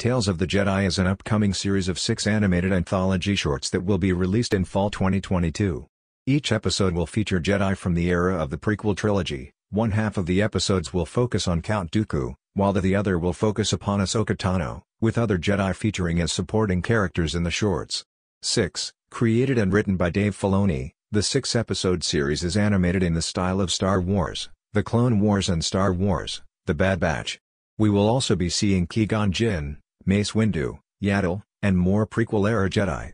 Tales of the Jedi is an upcoming series of six animated anthology shorts that will be released in fall 2022. Each episode will feature Jedi from the era of the prequel trilogy, one half of the episodes will focus on Count Dooku, while the other will focus upon Ahsoka Tano, with other Jedi featuring as supporting characters in the shorts. 6. Created and written by Dave Filoni, the six-episode series is animated in the style of Star Wars, The Clone Wars and Star Wars, The Bad Batch. We will also be seeing Qui-Gon Jinn, Mace Windu, Yaddle, and more prequel-era Jedi.